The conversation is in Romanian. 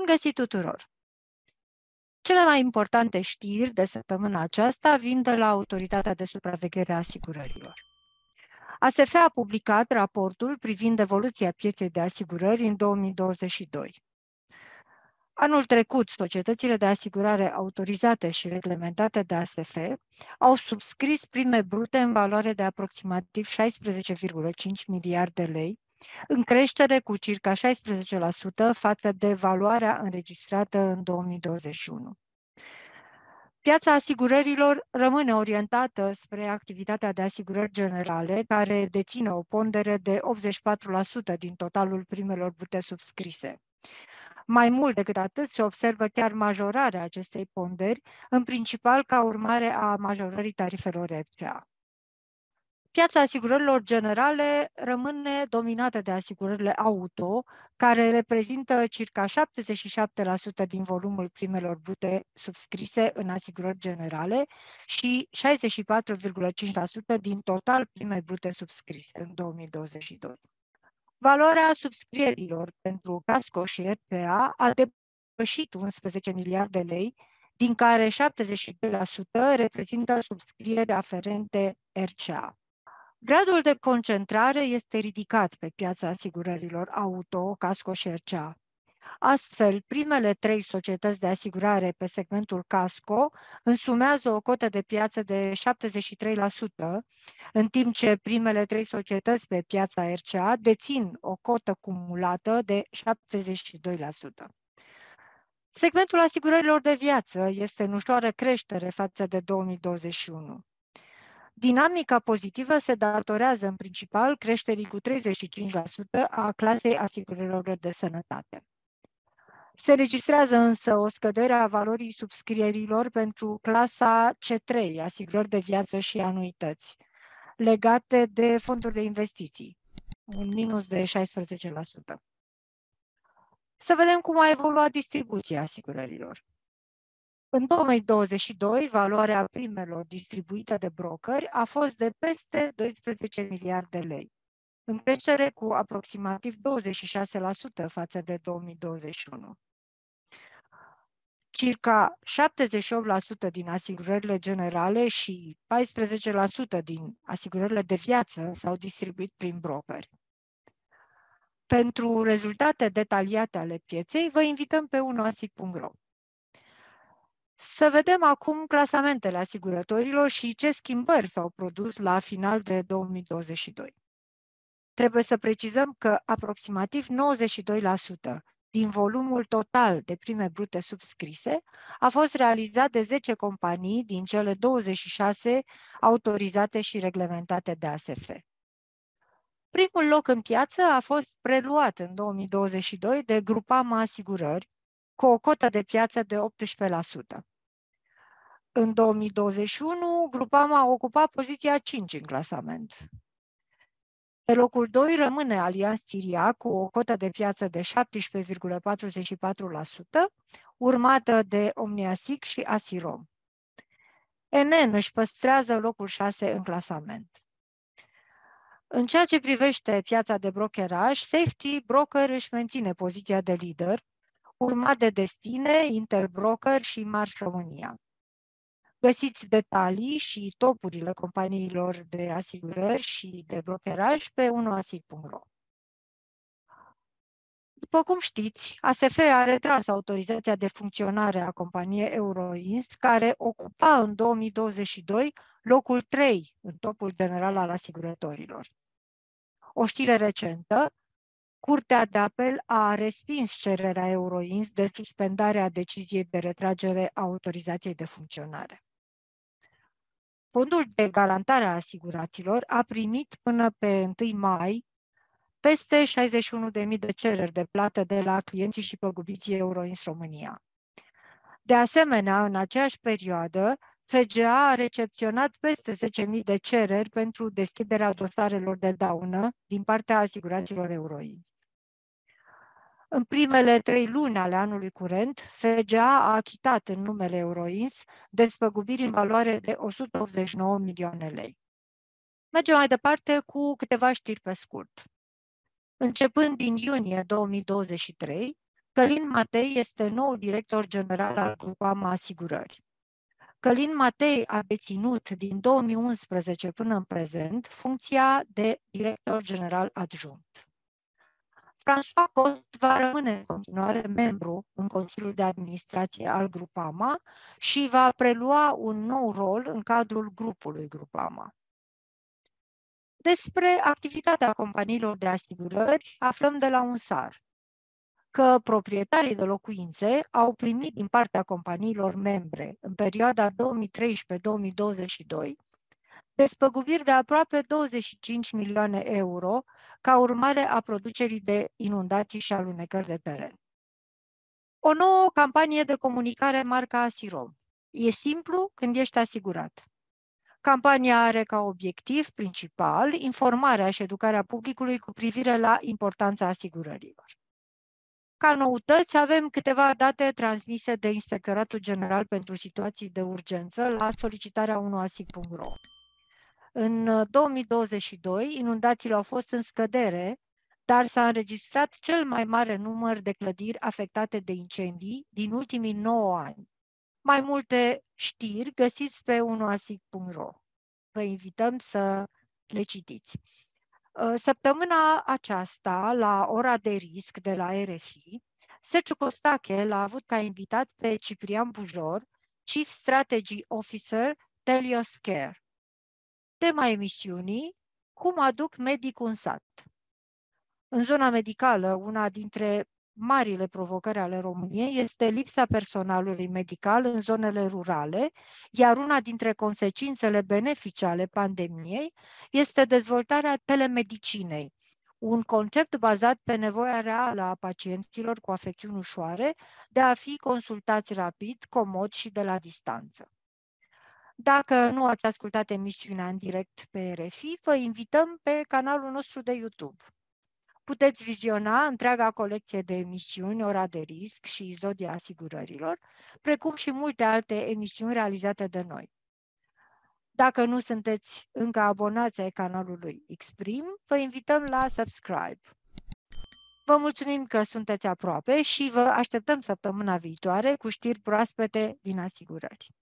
Bun găsit tuturor! Cele mai importante știri de săptămâna aceasta vin de la Autoritatea de Supraveghere a Asigurărilor. ASF a publicat raportul privind evoluția pieței de asigurări în 2022. Anul trecut, societățile de asigurare autorizate și reglementate de ASF au subscris prime brute în valoare de aproximativ 16,5 miliarde lei, în creștere cu circa 16% față de valoarea înregistrată în 2021. Piața asigurărilor rămâne orientată spre activitatea de asigurări generale, care deține o pondere de 84% din totalul primelor brute subscrise. Mai mult decât atât, se observă chiar majorarea acestei ponderi, în principal ca urmare a majorării tarifelor FCA. Piața asigurărilor generale rămâne dominată de asigurările auto, care reprezintă circa 77% din volumul primelor brute subscrise în asigurări generale și 64,5% din total prime brute subscrise în 2022. Valoarea subscrierilor pentru casco și RPA a depășit 11 miliarde lei, din care 72% reprezintă subscrieri aferente RCA. Gradul de concentrare este ridicat pe piața asigurărilor auto, casco și RCA. Astfel, primele trei societăți de asigurare pe segmentul casco însumează o cotă de piață de 73%, în timp ce primele trei societăți pe piața RCA dețin o cotă cumulată de 72%. Segmentul asigurărilor de viață este în ușoară creștere față de 2021. Dinamica pozitivă se datorează în principal creșterii cu 35% a clasei asigurărilor de sănătate. Se registrează însă o scădere a valorii subscrierilor pentru clasa C3, asigurări de viață și anuități, legate de fonduri de investiții, un minus de 16%. Să vedem cum a evoluat distribuția asigurărilor. În 2022, valoarea primelor distribuite de brokeri a fost de peste 12 miliarde lei, în creștere cu aproximativ 26% față de 2021. Circa 78% din asigurările generale și 14% din asigurările de viață s-au distribuit prin brokeri. Pentru rezultate detaliate ale pieței, vă invităm pe unoasic.ro. Să vedem acum clasamentele asigurătorilor și ce schimbări s-au produs la final de 2022. Trebuie să precizăm că aproximativ 92% din volumul total de prime brute subscrise a fost realizat de 10 companii din cele 26 autorizate și reglementate de ASF. Primul loc în piață a fost preluat în 2022 de Grupama Asigurări, cu o cotă de piață de 18%. În 2021, Grupama a ocupat poziția 5 în clasament. Pe locul 2 rămâne Alianz Siria cu o cotă de piață de 17,44%, urmată de Omniasic și Asirom. NN își păstrează locul 6 în clasament. În ceea ce privește piața de brokeraj, Safety Broker își menține poziția de lider, urmat de Destine, Interbroker și Marș România. Găsiți detalii și topurile companiilor de asigurări și de brokeraj pe unoasig.ro. După cum știți, ASF a retras autorizația de funcționare a companiei Euroins, care ocupa în 2022 locul 3 în topul general al asigurătorilor. O știre recentă, Curtea de apel a respins cererea Euroins de suspendare a deciziei de retragere a autorizației de funcționare. Fondul de garantare a asiguraților a primit până pe 1 mai peste 61.000 de cereri de plată de la clienții și păgubiții Euroins România. De asemenea, în aceeași perioadă, FGA a recepționat peste 10.000 de cereri pentru deschiderea dosarelor de daună din partea asiguraților Euroins. În primele trei luni ale anului curent, FGA a achitat în numele Euroins despăgubiri în valoare de 189 milioane lei. Mergem mai departe cu câteva știri pe scurt. Începând din iunie 2023, Călin Matei este nou director general al Grupama Asigurări. Călin Matei a deținut din 2011 până în prezent funcția de director general adjunct. François Cost va rămâne în continuare membru în Consiliul de Administrație al Grupama și va prelua un nou rol în cadrul grupului Grupama. Despre activitatea companiilor de asigurări aflăm de la un SAR că proprietarii de locuințe au primit din partea companiilor membre în perioada 2013-2022 despăgubiri de aproape 25 milioane euro ca urmare a producerii de inundații și alunecări de teren. O nouă campanie de comunicare marca Asirom. E simplu când ești asigurat. Campania are ca obiectiv principal informarea și educarea publicului cu privire la importanța asigurărilor. Ca noutăți, avem câteva date transmise de Inspectoratul General pentru Situații de Urgență la solicitarea unuasig.ro. În 2022, uh, inundațiile au fost în scădere, dar s-a înregistrat cel mai mare număr de clădiri afectate de incendii din ultimii 9 ani. Mai multe știri găsiți pe unuasig.ro. Vă invităm să le citiți. Uh, săptămâna aceasta, la ora de risc de la RFI, Sergiu Costache l-a avut ca invitat pe Ciprian Bujor, Chief Strategy Officer Telios Care. Tema emisiunii, cum aduc medic un sat. În zona medicală, una dintre marile provocări ale României este lipsa personalului medical în zonele rurale, iar una dintre consecințele benefice ale pandemiei este dezvoltarea telemedicinei, un concept bazat pe nevoia reală a pacienților cu afecțiuni ușoare de a fi consultați rapid, comod și de la distanță. Dacă nu ați ascultat emisiunea în direct pe RFI, vă invităm pe canalul nostru de YouTube. Puteți viziona întreaga colecție de emisiuni, Ora de Risc și Zodia Asigurărilor, precum și multe alte emisiuni realizate de noi. Dacă nu sunteți încă abonați ai canalului Exprim, vă invităm la subscribe. Vă mulțumim că sunteți aproape și vă așteptăm săptămâna viitoare cu știri proaspete din asigurări.